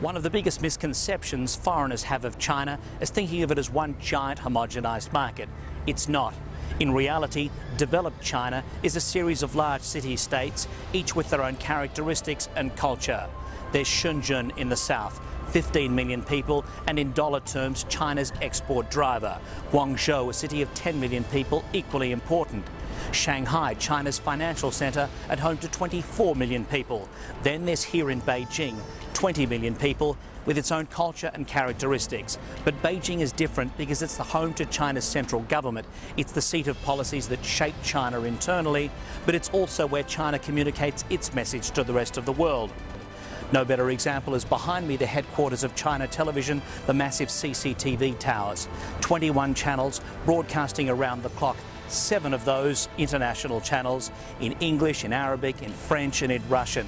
One of the biggest misconceptions foreigners have of China is thinking of it as one giant homogenised market. It's not. In reality, developed China is a series of large city-states, each with their own characteristics and culture. There's Shenzhen in the south, 15 million people, and in dollar terms, China's export driver. Guangzhou, a city of 10 million people, equally important. Shanghai, China's financial centre, at home to 24 million people. Then there's here in Beijing, 20 million people, with its own culture and characteristics. But Beijing is different because it's the home to China's central government. It's the seat of policies that shape China internally, but it's also where China communicates its message to the rest of the world. No better example is behind me the headquarters of China Television, the massive CCTV towers. 21 channels broadcasting around the clock seven of those international channels in English, in Arabic, in French and in Russian.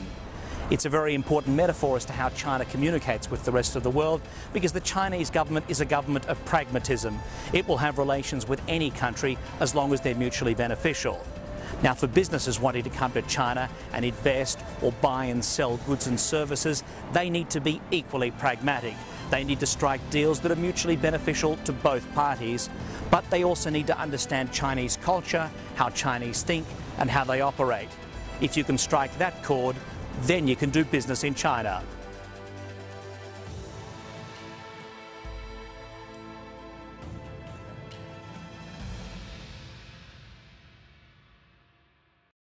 It's a very important metaphor as to how China communicates with the rest of the world because the Chinese government is a government of pragmatism. It will have relations with any country as long as they're mutually beneficial. Now, for businesses wanting to come to China and invest or buy and sell goods and services, they need to be equally pragmatic. They need to strike deals that are mutually beneficial to both parties, but they also need to understand Chinese culture, how Chinese think, and how they operate. If you can strike that chord, then you can do business in China.